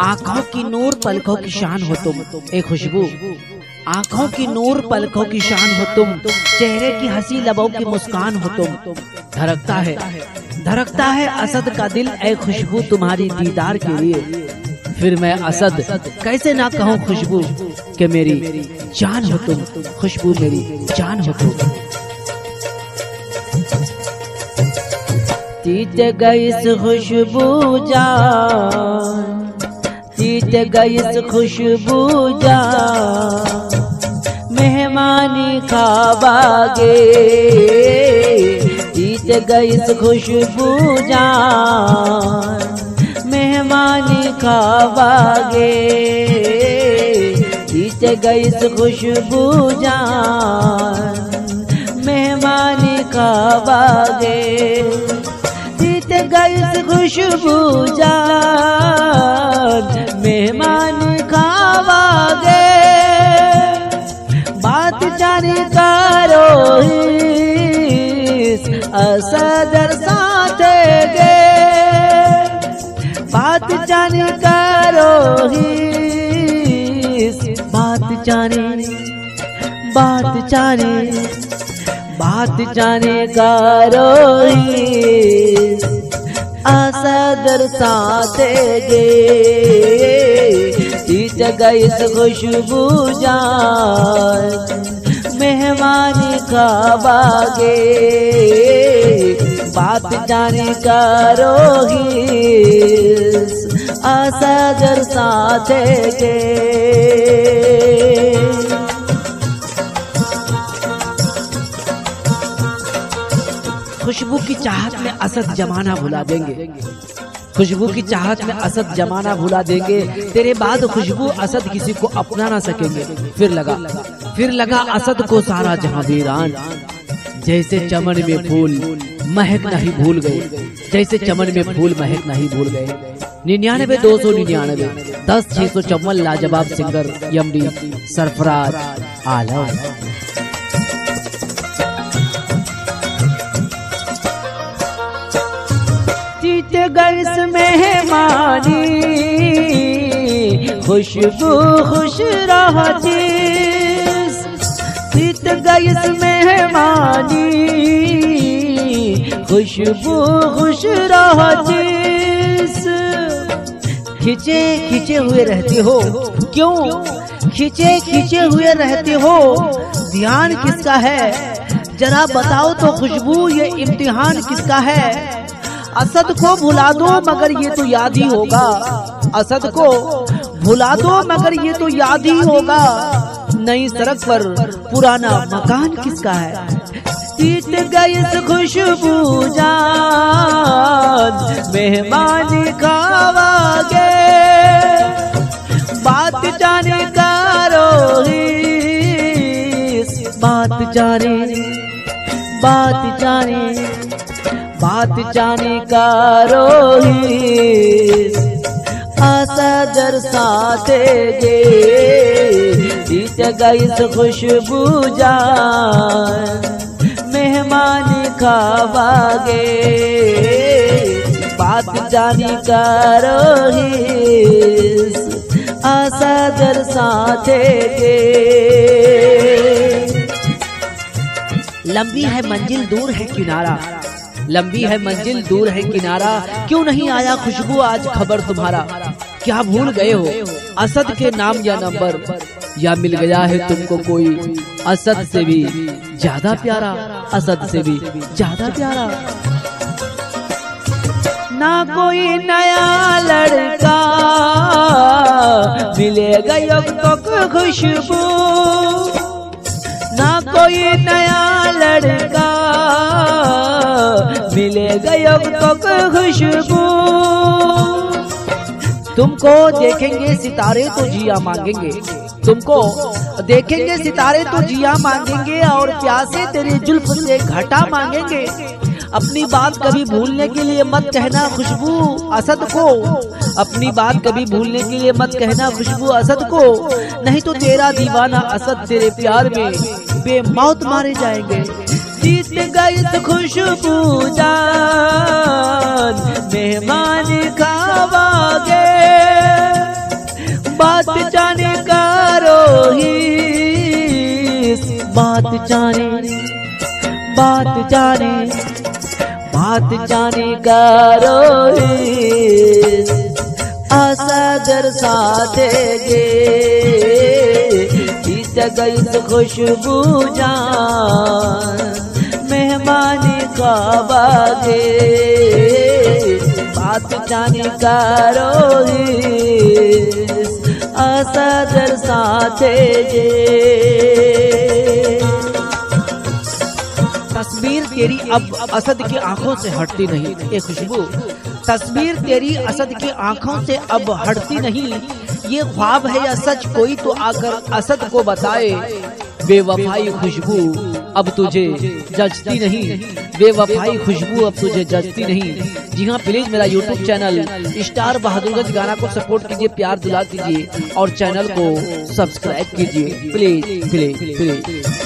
आँखों की नूर पलखों की शान हो तुम ए खुशबू। आँखों की नूर पलखों की शान हो तुम चेहरे की हँसी लबों की मुस्कान हो तुम। धड़कता है। धड़कता है। असद का दिल ए खुशबू तुम्हारी दीदार के लिए। फिर मैं असद कैसे ना कहूँ खुशबू के मेरी जान हो तुम खुशबू मेरी जान हो तुम। तीत गईस खुशबू जान। तीत गईस खुशबू जान मेहमानी खाबागे तीत गईस खुशबू जान मेहमानी खाबागे तीत गईस खुशबू जान मेहमानी खाबागे जीत गई खुशबू जान मेहमान खावागे बात जाने करो असदर साथ गे बात जाने करो बात जाने बात जाने बात जाने गारो असदर साथ गे इस खुशबू जान। मेहमानी खाबागे बात जाने करो असदर साथ गे खुशबू की चाहत में असद जमाना भुला देंगे। खुशबू की चाहत में असद जमाना भुला देंगे। तेरे बाद खुशबू असद किसी को अपना ना सकेंगे। फिर लगा फिर लगा असद को सारा जहाँ वीरान जैसे चमन में फूल महक नहीं भूल गए। जैसे चमन में फूल महक नहीं भूल गए। निन्यानवे, दो सौ निन्यानवे, दस, छह सौ चौवन लाजवाब सिंगर यमडी सरफराज आलम। जीत गईस मेहमानी खुशबू खुश रहतीस जीत गईस मेहमानी खुशबू खुश रहतीस खिंचे खिंचे हुए रहते हो। क्यों? खिंचे खिंचे हुए रहते हो। ध्यान किसका है? जरा बताओ तो खुशबू ये इम्तिहान किसका है? असद को भुला दो, मगर ये तो याद ही होगा। असद को भुला दो, मगर ये तो याद ही होगा। नई सड़क पर पुराना मकान किसका है? जीत गई खुशबू जान, मेहमान खावागे बात जाने करो बात जाने बात जाने बात जाने का रोहित असदर साथ गे जीत गई खुशबू जान मेहमानी खावागे बात जाने का रोहित असदर साथ गे लंबी है मंजिल, दूर है किनारा। लंबी है मंजिल, दूर है किनारा। क्यों नहीं आया खुशबू आज खबर तुम्हारा? क्या भूल गए हो? असद के नाम या नंबर? या मिल गया है तुमको कोई? असद से भी ज़्यादा प्यारा, असद से भी ज़्यादा प्यारा। ना कोई नया लड़का मिलेगा अब तक खुशबू। ना कोई नया लड़का मिलेगा अब तक खुशबू। तुमको देखेंगे सितारे तो जिया मांगेंगे। तुमको देखेंगे सितारे तो जिया मांगेंगे और प्यासे तेरे जुल्फ से घटा मांगेंगे। अपनी बात कभी भूलने के लिए मत कहना खुशबू असद को। अपनी बात कभी भूलने के लिए मत कहना खुशबू असद को। नहीं तो तेरा दीवाना असद तेरे प्यार में। बेमौत मारे जाएँगे। जीत गई तो खुशबू जान मेहमान खावागे। बात जाने करो ही बात जाने बात जाने बात जाने का रोही आसागर साधेगे गई खुशबू जान मेहमानी का बागे। बात जाने करो असगर साथे गे तस्वीर तेरी अब असद की आँखों से हटती नहीं, ये खुशबू। तस्वीर तेरी असद की आँखों से अब हटती नहीं ये ख्वाब है या सच? कोई तो आकर असद को बताए, बेवफाई खुशबू अब तुझे जजती नहीं। बेवफाई खुशबू अब तुझे जजती नहीं। जी हाँ प्लीज़ मेरा यूट्यूब चैनल स्टार बहादुरगंज गाना को सपोर्ट कीजिए, प्यार दिला दीजिए और चैनल को सब्सक्राइब कीजिए। प्लीज़ प्लीज़ प्लीज़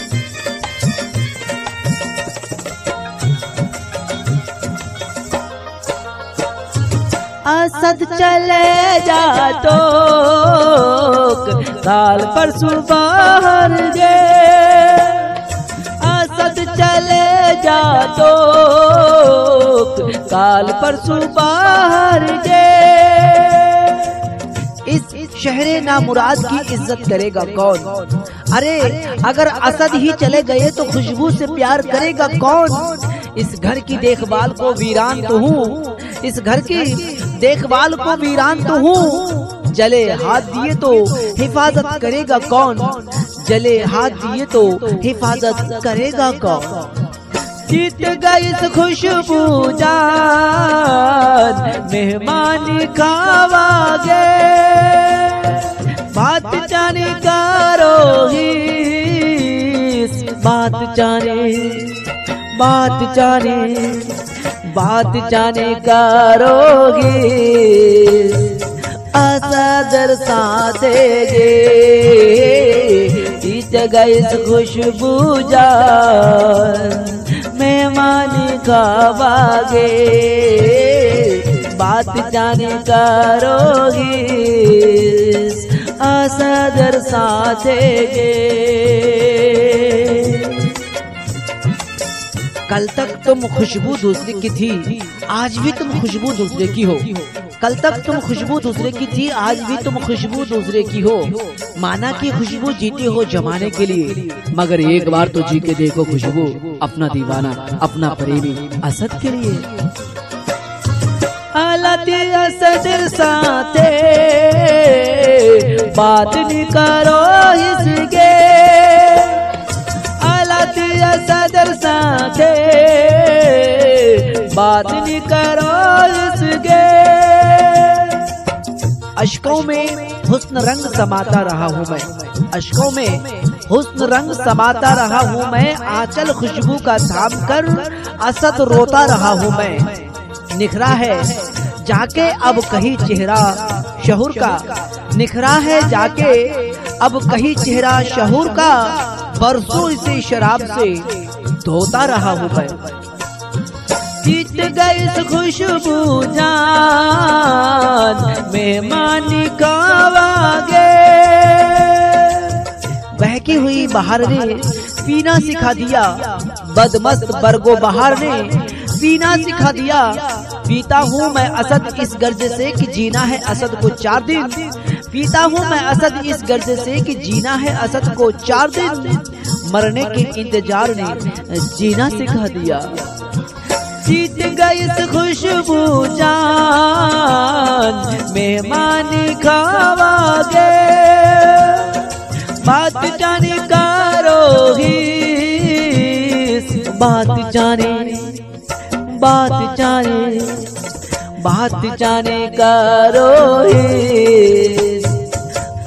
असद चले जा तो साल पर बाहर गे असद चले जा तो काल पर बाहर गे इस शहरे नामुराद की इज़्ज़त करेगा कौन? अरे, अगर असद ही चले गए तो खुशबू से प्यार करेगा कौन? इस घर की देखभाल को वीरान तो हूँ। इस घर की देखभाल को वीरान तो हूँ। जले हाथ दिए तो हिफाजत करेगा कौन? जले हाथ दिए तो हिफाजत करेगा कौन? जीत गई खुशबू जान, मेहमानी खावागे। बात जाने करो बात जाने बात जाने। बात जाने करोगे असदर साधेगे जीत गई खुशबू जान मेहमानी खावागे बात जाने करोगे असदर साधेगे कल तक तुम खुशबू दूसरे की थी, आज भी तुम खुशबू दूसरे की हो। कल तक तुम खुशबू दूसरे की थी, आज भी तुम खुशबू दूसरे की हो। माना कि खुशबू जीती हो जमाने के लिए, मगर एक बार तो जी के देखो खुशबू, अपना दीवाना, अपना प्रेमी, असद के लिए। असद साथे बात करो इसके। सदर साथे बात नहीं करो इसके। अशकों में हुस्न रंग समाता रहा हूँ मैं। अशकों में हुस्न रंग समाता रहा हूँ मैं। आंचल खुशबू का थाम कर असत रोता रहा हूँ मैं। निखरा है जाके अब कहीं चेहरा शहूर का। निखरा है जाके अब कहीं चेहरा शहूर का। बरसों इसे शराब से धोता रहा हूँ मैं। जीत गई खुशबू जान। मेहमानी कावागे बहकी हुई बहार ने पीना सिखा दिया। बदमस्त बरगो बहार ने पीना सिखा दिया। पीता हूँ मैं असद इस गर्ज से कि जीना है असद को चार दिन। पीता हूँ मैं असद इस गर्ज से कि जीना है असद को चार दिन। मरने के इंतज़ार ने जीना सिखा दिया। जीत गई खुशबू जान। मेहमानी खावागे बात जाने करो बात जाने बात जाने बात जाने करो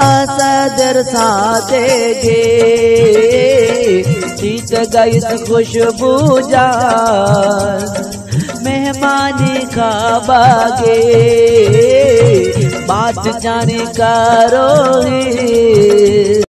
असदर साधेगे जीत गई खुशबू जान। मेहमानी का बागे। बात जाने का करो